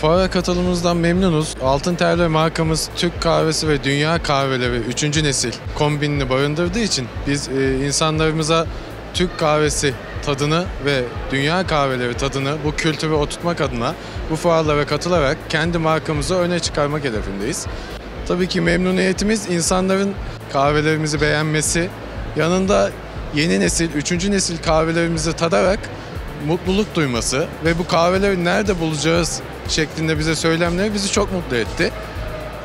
Fuara katılımımızdan memnunuz. Altın Terle markamız Türk kahvesi ve dünya kahveleri 3. nesil kombinini barındırdığı için biz e, insanlarımıza Türk kahvesi tadını ve dünya kahveleri tadını bu kültürü oturtmak adına bu fuarlara katılarak kendi markamızı öne çıkarmak hedefindeyiz. Tabii ki memnuniyetimiz insanların kahvelerimizi beğenmesi, yanında yeni nesil, üçüncü nesil kahvelerimizi tadarak mutluluk duyması ve bu kahveleri nerede bulacağız şeklinde bize söylemleri bizi çok mutlu etti.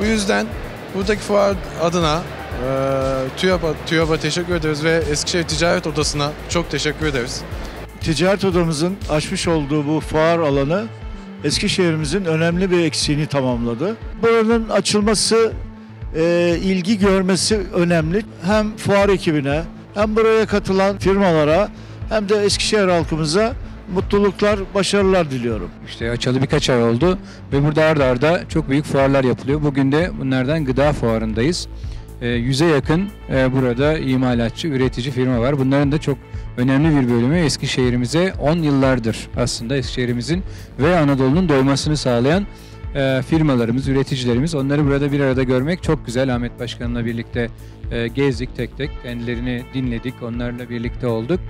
Bu yüzden buradaki fuar adına e, TÜYAP'a, TÜYAP'a teşekkür ederiz ve Eskişehir Ticaret Odası'na çok teşekkür ederiz. Ticaret odamızın açmış olduğu bu fuar alanı Eskişehir'imizin önemli bir eksiğini tamamladı. Buranın açılması, e, ilgi görmesi önemli. Hem fuar ekibine hem buraya katılan firmalara hem de Eskişehir halkımıza mutluluklar, başarılar diliyorum. İşte açalı birkaç ay oldu ve burada arda arda çok büyük fuarlar yapılıyor. Bugün de bunlardan gıda fuarındayız. E, yüze yakın e, burada imalatçı, üretici firma var. Bunların da çok önemli bir bölümü Eskişehir'imize 10 yıllardır aslında Eskişehir'imizin ve Anadolu'nun doymasını sağlayan e, firmalarımız, üreticilerimiz. Onları burada bir arada görmek çok güzel. Ahmet Başkan'la birlikte e, gezdik tek tek. Kendilerini dinledik, onlarla birlikte olduk.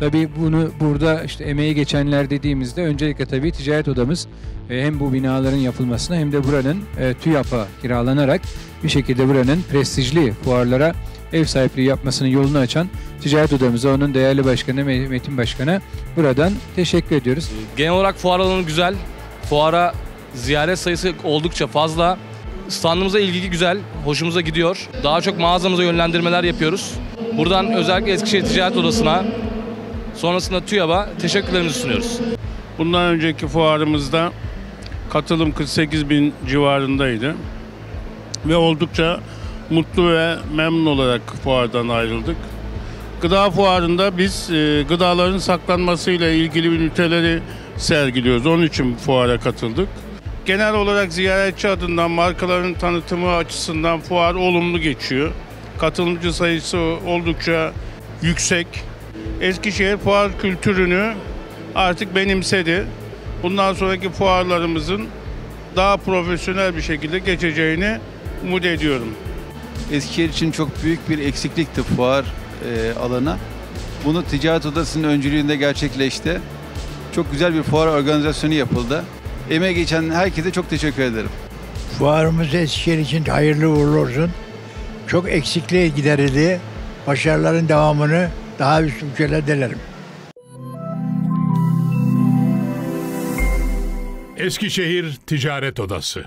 Tabii bunu burada işte emeği geçenler dediğimizde öncelikle tabii ticaret odamız e, hem bu binaların yapılmasına hem de buranın e, TÜYAP'a kiralanarak bir şekilde buranın prestijli fuarlara ev sahipliği yapmasının yolunu açan ticaret odamıza, onun değerli başkanı Me- Metin Başkan'a buradan teşekkür ediyoruz. Genel olarak fuar alanı güzel. Fuara ziyaret sayısı oldukça fazla. Standımıza ilgi güzel, hoşumuza gidiyor. Daha çok mağazamıza yönlendirmeler yapıyoruz. Buradan özellikle Eskişehir Ticaret Odası'na, sonrasında TÜYAP'a teşekkürlerimizi sunuyoruz. Bundan önceki fuarımızda katılım 48 bin civarındaydı. Ve oldukça mutlu ve memnun olarak fuardan ayrıldık. Gıda fuarında biz e, gıdaların saklanmasıyla ilgili üniteleri sergiliyoruz. Onun için fuara katıldık. Genel olarak ziyaretçi adından markaların tanıtımı açısından fuar olumlu geçiyor. Katılımcı sayısı oldukça yüksek. Eskişehir fuar kültürünü artık benimsedi. Bundan sonraki fuarlarımızın daha profesyonel bir şekilde geçeceğini umut ediyorum. Eskişehir için çok büyük bir eksiklikti fuar e, alanı. Bunu ticaret odasının öncülüğünde gerçekleşti. Çok güzel bir fuar organizasyonu yapıldı. Emeği geçen herkese çok teşekkür ederim. Fuarımız Eskişehir için hayırlı uğurlu olsun. Çok eksikliğe giderildi. Başarıların devamını daha üst ülkeler dilerim. Eskişehir Ticaret Odası